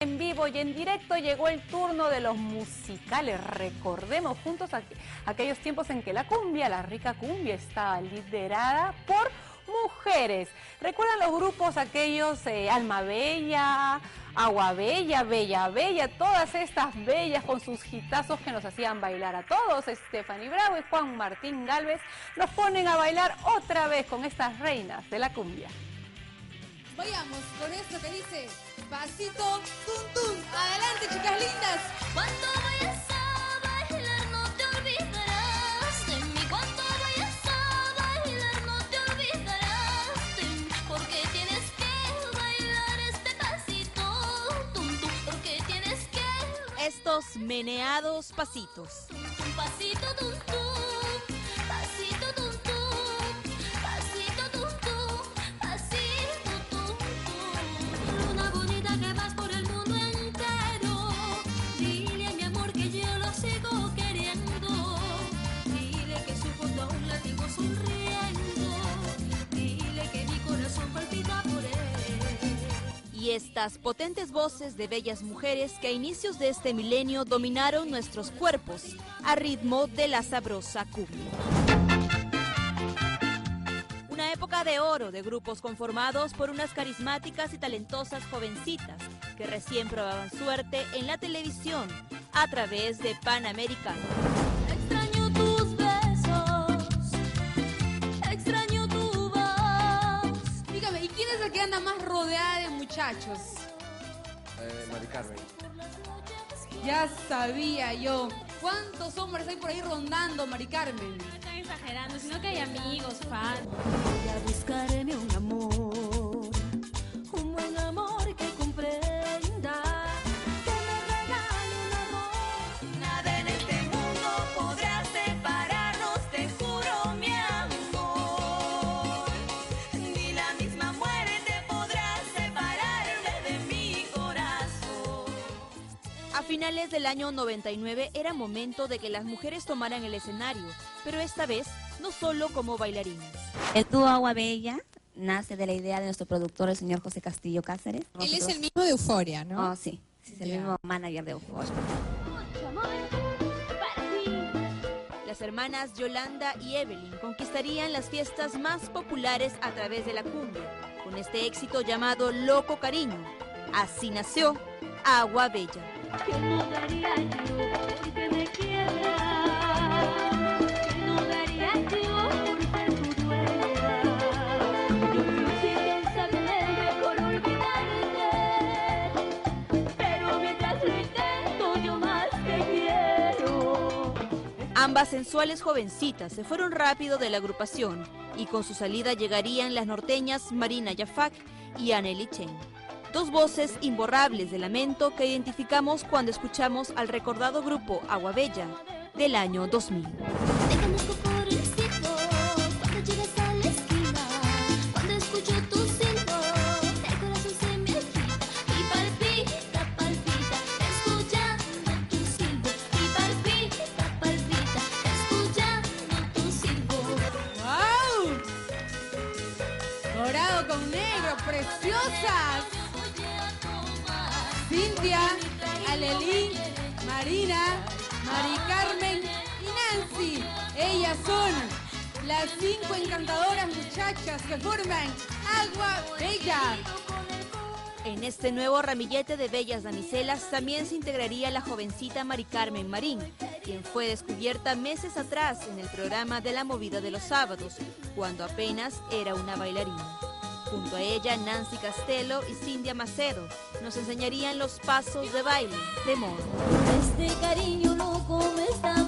En vivo y en directo llegó el turno de los musicales. Recordemos juntos aquellos tiempos en que la cumbia, la rica cumbia, estaba liderada por mujeres. ¿Recuerdan los grupos aquellos eh, Alma Bella, Agua Bella, Bella Bella, todas estas bellas con sus gitazos que nos hacían bailar a todos? Stephanie Bravo y Juan Martín Galvez nos ponen a bailar otra vez con estas reinas de la cumbia. Vayamos con esto que dice pasito tum tum. Adelante, chicas lindas. Cuando vayas a bailar no te olvidarás de mí. Cuando vayas a bailar no te olvidarás de mí. Porque tienes que bailar este pasito tum tum. Porque tienes que estos meneados pasitos. Un pasito tum tum. Estas potentes voces de bellas mujeres que a inicios de este milenio dominaron nuestros cuerpos a ritmo de la sabrosa cumbia. Una época de oro de grupos conformados por unas carismáticas y talentosas jovencitas que recién probaban suerte en la televisión a través de Panamericano. Muchachos? Eh, Mari Carmen. Ya sabía yo. ¿Cuántos hombres hay por ahí rondando, Mari Carmen? No están exagerando, sino que hay amigos, fans. Voy a buscarme un amor finales del año 99 era momento de que las mujeres tomaran el escenario, pero esta vez no solo como bailarinas. El dúo Agua Bella nace de la idea de nuestro productor, el señor José Castillo Cáceres. Él es el mismo de Euforia, ¿no? Oh, sí, es el mismo manager de Euforia. Las hermanas Yolanda y Evelyn conquistarían las fiestas más populares a través de la cumbia, con este éxito llamado Loco Cariño. Así nació Agua Bella Ambas sensuales jovencitas se fueron rápido de la agrupación y con su salida llegarían las norteñas Marina Yafak y Anneli Chen. Dos voces imborrables de lamento que identificamos cuando escuchamos al recordado grupo Aguabella del año 2000. Dorado con negro, preciosas. Cintia, Alelí, Marina, Mari Carmen y Nancy. Ellas son las cinco encantadoras muchachas que forman Agua Bella. En este nuevo ramillete de bellas damiselas también se integraría la jovencita Mari Carmen Marín, quien fue descubierta meses atrás en el programa de la movida de los sábados, cuando apenas era una bailarina. Junto a ella, Nancy Castelo y Cindia Macedo nos enseñarían los pasos de baile de moda. Este cariño loco me está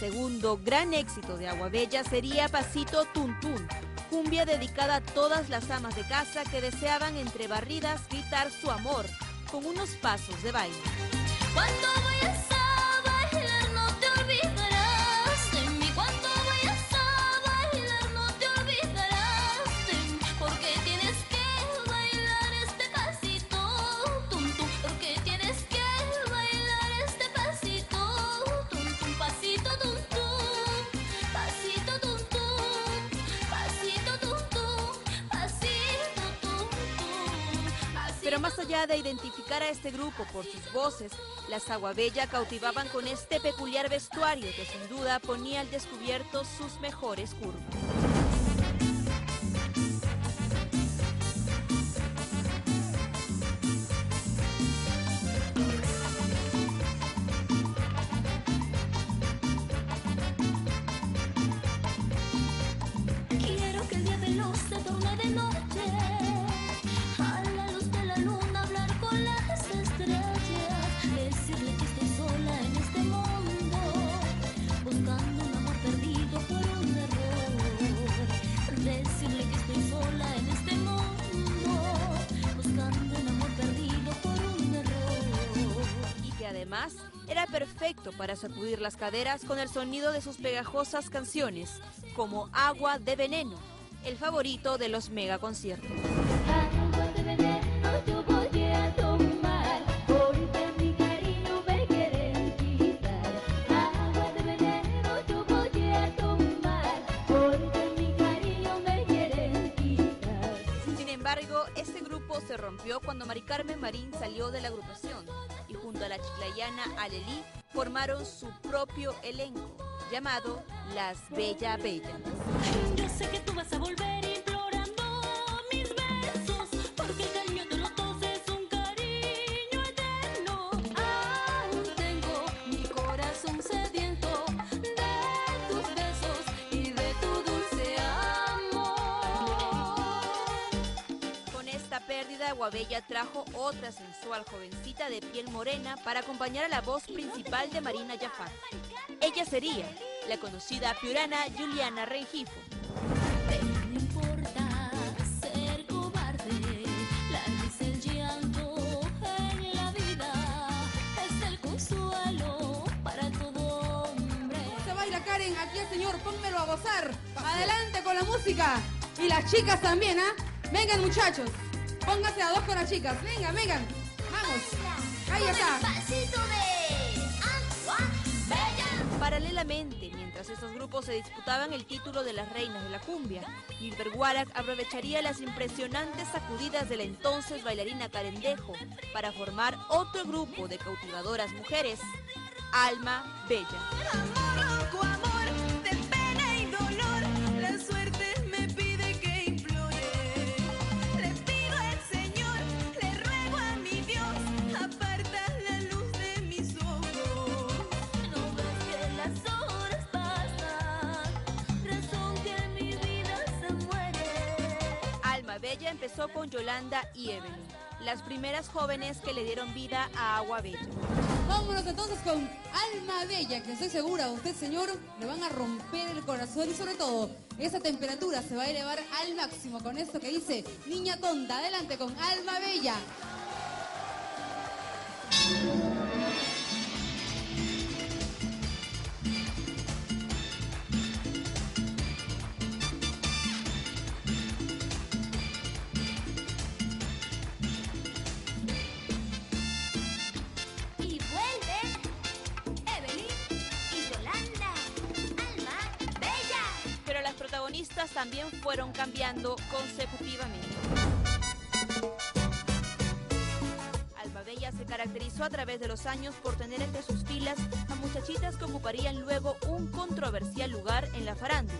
segundo gran éxito de Agua Bella sería Pasito Tuntún, cumbia dedicada a todas las amas de casa que deseaban entre barridas gritar su amor con unos pasos de baile. Más allá de identificar a este grupo por sus voces, las Aguabella cautivaban con este peculiar vestuario que sin duda ponía al descubierto sus mejores curvas. Además era perfecto para sacudir las caderas con el sonido de sus pegajosas canciones, como Agua de Veneno, el favorito de los megaconciertos. Agua de veneno yo voy a tomar, porque mi cariño me quieren quitar. Agua de veneno yo voy a tomar, porque mi cariño me quieren quitar. Sin embargo, este grupo se rompió cuando Mari Carmen Marín salió de la agrupación junto a la chiclayana Alelí formaron su propio elenco llamado Las Bella Bella. Yo sé que tú vas a volver Guabella trajo otra sensual jovencita de piel morena para acompañar a la voz principal de Marina Jafar. Ella sería la conocida piurana Juliana Rengifo. Pero no importa ser cobarde, la risa, el llanto en la vida es el consuelo para todo hombre. Se baila Karen, aquí el señor, pónmelo a gozar. Adelante con la música. Y las chicas también, ¿ah? Vengan muchachos, pónganse a dos con las chicas. Vengan, vengan. Vamos. Ahí está. Pasito de agua bella. Paralelamente, mientras estos grupos se disputaban el título de las reinas de la cumbia, Gilbert aprovecharía las impresionantes sacudidas de la entonces bailarina Carendejo para formar otro grupo de cautivadoras mujeres, Alma Bella. Bella empezó con Yolanda y Evelyn, las primeras jóvenes que le dieron vida a Agua Bella. Vámonos entonces con Alma Bella, que estoy segura, a usted, señor, le van a romper el corazón y sobre todo, esa temperatura se va a elevar al máximo con esto que dice Niña Tonta. Adelante con Alma Bella. También fueron cambiando consecutivamente. Alma Bella se caracterizó a través de los años por tener entre sus filas a muchachitas que ocuparían luego un controversial lugar en la farándula,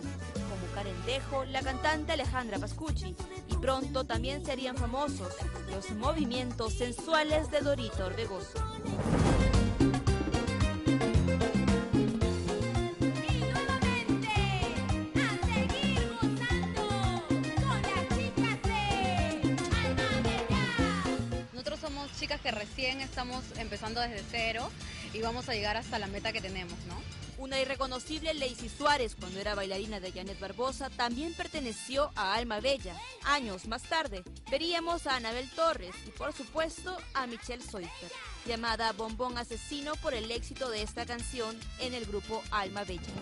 como Karen Dejo, la cantante Alejandra Pascucci, y pronto también serían famosos los movimientos sensuales de Dorita Orbegoso. Recién estamos empezando desde cero y vamos a llegar hasta la meta que tenemos, ¿no? Una irreconocible Lacey Suárez, cuando era bailarina de Janet Barbosa, también perteneció a Alma Bella. Años más tarde, veríamos a Anabel Torres y, por supuesto, a Michelle Soifer, llamada Bombón Asesino por el éxito de esta canción en el grupo Alma Bella.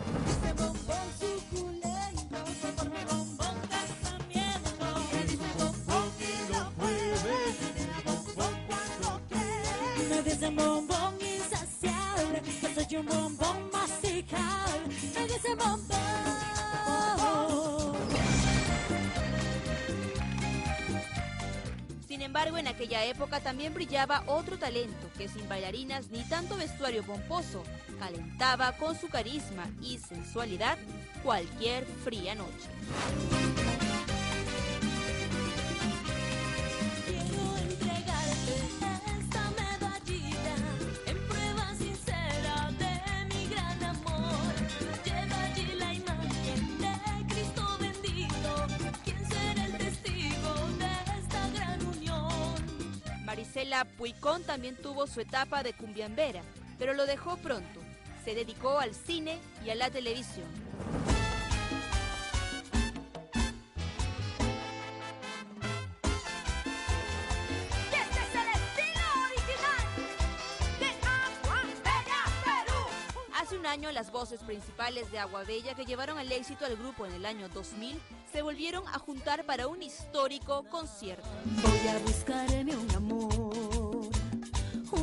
Sin embargo, en aquella época también brillaba otro talento que sin bailarinas ni tanto vestuario pomposo, calentaba con su carisma y sensualidad cualquier fría noche. Marisela Puicón también tuvo su etapa de cumbiambera, pero lo dejó pronto. Se dedicó al cine y a la televisión. Este es el estilo original de Agua Bella Perú. Hace un año las voces principales de Agua Bella que llevaron al éxito al grupo en el año 2000 se volvieron a juntar para un histórico concierto. Voy a buscarme un amor,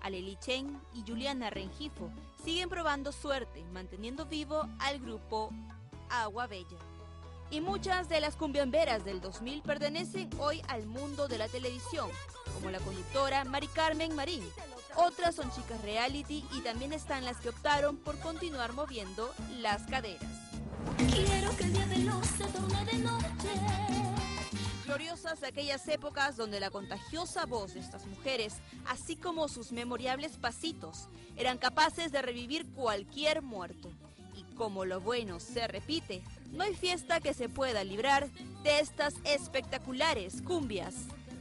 Aleli Chen y Juliana Rengifo siguen probando suerte, manteniendo vivo al grupo Agua Bella. Y muchas de las cumbiamberas del 2000 pertenecen hoy al mundo de la televisión, como la conductora Mari Carmen Marín. Otras son chicas reality y también están las que optaron por continuar moviendo las caderas. Quiero que el día de luz se torne de noche. Gloriosas aquellas épocas donde la contagiosa voz de estas mujeres, así como sus memorables pasitos, eran capaces de revivir cualquier muerto. Y como lo bueno se repite, no hay fiesta que se pueda librar de estas espectaculares cumbias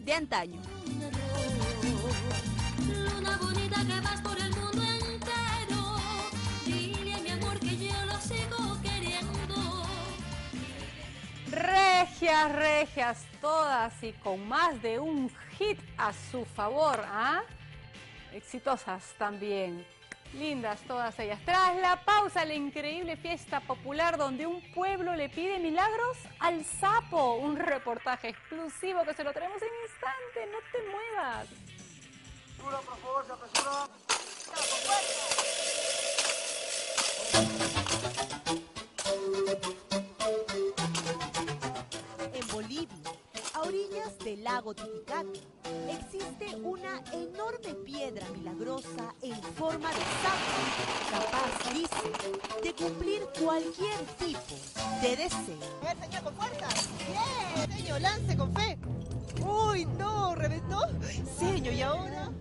de antaño. Luna bonita que vas por el mundo entero. Dile a mi amor que yo lo sigo queriendo. Regias, regias, todas y con más de un hit a su favor, ¿ah? Exitosas también. Lindas todas ellas. Tras la pausa, la increíble fiesta popular donde un pueblo le pide milagros al sapo. Un reportaje exclusivo que se lo traemos en instante. No te muevas. En orillas del lago Titicaca, existe una enorme piedra milagrosa en forma de sapo, capaz, dice, de cumplir cualquier tipo de deseo. ver, señor, con fuerza. Bien, señor, lance con fe. Uy, no, reventó. Señor, ¿y ahora?